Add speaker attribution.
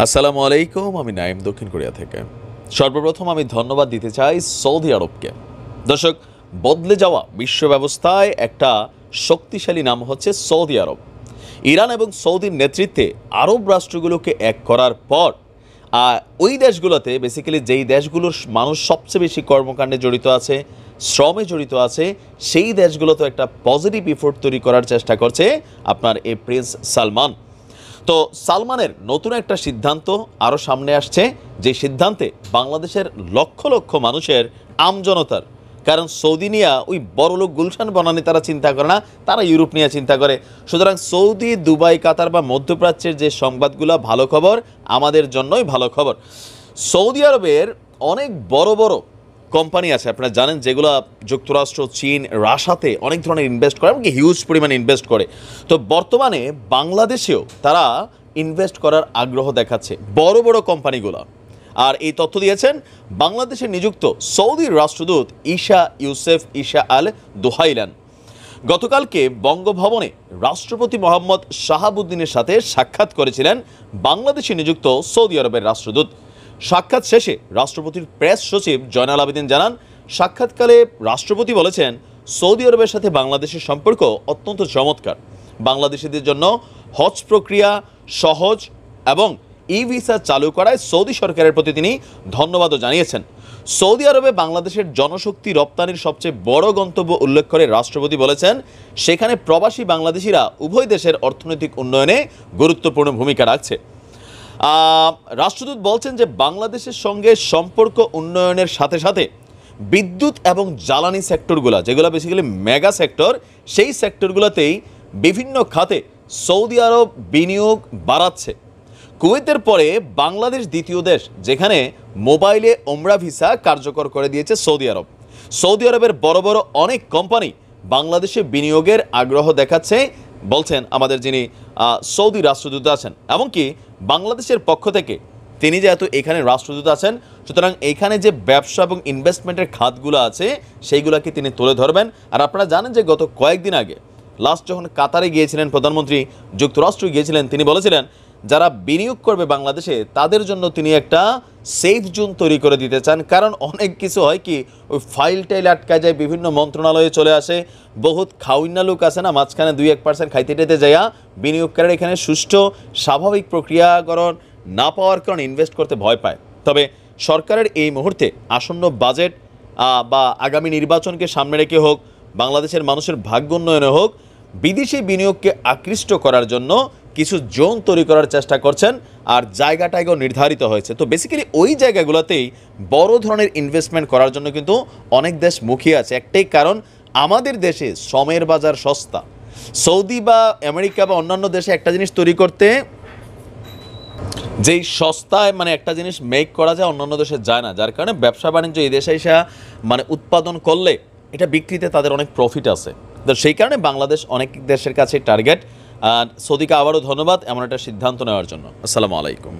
Speaker 1: আসসালামু আলাইকুম, আমি নাইম দক্ষিণ কোরিয়া থেকে। সর্বপ্রথম আমি ধন্যবাদ দিতে চাই সৌদি আরবকে। দর্শক, বদলে যাওয়া বিশ্ব ব্যবস্থায় একটা শক্তিশালী নাম হচ্ছে সৌদি আরব। ইরান এবং সৌদির নেতৃত্বে আরব রাষ্ট্রগুলোকে এক করার পর আর ওই দেশগুলোতে বেসিক্যালি যেই দেশগুলোর মানুষ সবচেয়ে বেশি কর্মকাণ্ডে জড়িত আছে, শ্রমে জড়িত আছে, সেই দেশগুলোতে একটা পজিটিভ ইফোর্ট তৈরি করার চেষ্টা করছে আপনার এ প্রিন্স সালমান। তো সালমানের নতুন একটা সিদ্ধান্ত আরও সামনে আসছে, যে সিদ্ধান্তে বাংলাদেশের লক্ষ লক্ষ মানুষের আমজনতার। কারণ সৌদি নিয়ে ওই বড়লোক গুলশান বনানি তারা চিন্তা করে না, তারা ইউরোপ নিয়ে চিন্তা করে। সুতরাং সৌদি, দুবাই, কাতার বা মধ্যপ্রাচ্যের যে সংবাদগুলো ভালো খবর, আমাদের জন্যই ভালো খবর। সৌদি আরবের অনেক বড় বড় কোম্পানি আছে, আপনারা জানেন যেগুলো যুক্তরাষ্ট্র, চীন রাশাতে অনেক ধরনের ইনভেস্ট করে এমনকি হিউজ পরিমাণে ইনভেস্ট করে। তো বর্তমানে বাংলাদেশেও তারা ইনভেস্ট করার আগ্রহ দেখাচ্ছে, বড় বড় কোম্পানিগুলো। আর এই তথ্য দিয়েছেন বাংলাদেশে নিযুক্ত সৌদির রাষ্ট্রদূত Isa Yousef Isa Al Duhailan. গতকালকে বঙ্গভবনে রাষ্ট্রপতি মোহাম্মদ শাহাবুদ্দিনের সাথে সাক্ষাৎ করেছিলেন বাংলাদেশে নিযুক্ত সৌদি আরবের রাষ্ট্রদূত। সাক্ষাৎ শেষে রাষ্ট্রপতির প্রেস সচিব জয়নাল আবেদিন জানান, সাক্ষাৎকালে রাষ্ট্রপতি বলেছেন, সৌদি আরবের সাথে বাংলাদেশের সম্পর্ক অত্যন্ত চমৎকার। বাংলাদেশিদের জন্য হজ প্রক্রিয়া সহজ এবং ই ভিসা চালু করায় সৌদি সরকারের প্রতি তিনি ধন্যবাদও জানিয়েছেন। সৌদি আরবে বাংলাদেশের জনশক্তি রপ্তানির সবচেয়ে বড় গন্তব্য উল্লেখ করে রাষ্ট্রপতি বলেছেন, সেখানে প্রবাসী বাংলাদেশিরা উভয় দেশের অর্থনৈতিক উন্নয়নে গুরুত্বপূর্ণ ভূমিকা রাখছে। রাষ্ট্রদূত বলছেন যে বাংলাদেশের সঙ্গে সম্পর্ক উন্নয়নের সাথে সাথে বিদ্যুৎ এবং জ্বালানি সেক্টরগুলো, যেগুলো বেসিক্যালি মেগা সেক্টর সেই সেক্টরগুলোতেই বিভিন্ন খাতে সৌদি আরব বিনিয়োগ বাড়াচ্ছে। কুয়েতের পরে বাংলাদেশ দ্বিতীয় দেশ, যেখানে মোবাইলে ওমরা ভিসা কার্যকর করে দিয়েছে সৌদি আরব। সৌদি আরবের বড় বড় অনেক কোম্পানি বাংলাদেশে বিনিয়োগের আগ্রহ দেখাচ্ছে বলছেন আমাদের যিনি সৌদি রাষ্ট্রদূত আছেন। এমনকি বাংলাদেশের পক্ষ থেকে তিনি যেহেতু এখানে রাষ্ট্রদূত আছেন, সুতরাং এইখানে যে ব্যবসা এবং ইনভেস্টমেন্টের খাতগুলো আছে, সেইগুলোকে তিনি তুলে ধরবেন। আর আপনারা জানেন যে গত কয়েকদিন আগে লাস্ট যখন কাতারে গিয়েছিলেন প্রধানমন্ত্রী, যুক্তরাষ্ট্র গিয়েছিলেন, তিনি বলেছিলেন, যারা বিনিয়োগ করবে বাংলাদেশে, তাদের জন্য তিনি একটা সেফ জোন তৈরি করে দিতে চান। কারণ অনেক কিছু হয় কি, ওই ফাইল টাইল আটকায় যায়, বিভিন্ন মন্ত্রণালয়ে চলে আসে। বহুত খাউইনা লোক আছে না, মাঝখানে দুই এক পার্সেন্ট খাইতে যাইয়া বিনিয়োগকারীরা এখানে সুষ্ঠু, স্বাভাবিক প্রক্রিয়াকরণ না পাওয়ার কারণে ইনভেস্ট করতে ভয় পায়। তবে সরকারের এই মুহূর্তে আসন্ন বাজেট বা আগামী নির্বাচনকে সামনে রেখে হোক, বাংলাদেশের মানুষের ভাগ্য উন্নয়নে হোক বিদেশি বিনিয়োগকে আকৃষ্ট করার জন্য কিছু জোন তৈরি করার চেষ্টা করছেন আর জায়গাটাইগো নির্ধারিত হয়েছে। তো বেসিক্যালি ওই জায়গাগুলোতেই বড় ধরনের ইনভেস্টমেন্ট করার জন্য কিন্তু অনেক দেশ মুখিয়ে আছে। একটাই কারণ আমাদের দেশে শ্রমের বাজার সস্তা। সৌদি বা আমেরিকা বা অন্যান্য দেশে একটা জিনিস তৈরি করতে যেই সস্তায় মানে একটা জিনিস মেক করা যায় অন্যান্য দেশে যায় না। যার কারণে ব্যবসা বাণিজ্য এই দেশে এসে মানে উৎপাদন করলে এটা বিক্রিতে তাদের অনেক প্রফিট আছে। তো সেই কারণে বাংলাদেশ অনেক দেশের কাছে টার্গেট আর সৌদিকে আবারও ধন্যবাদ, এমন একটা সিদ্ধান্ত নেওয়ার জন্য। আসসালামু আলাইকুম।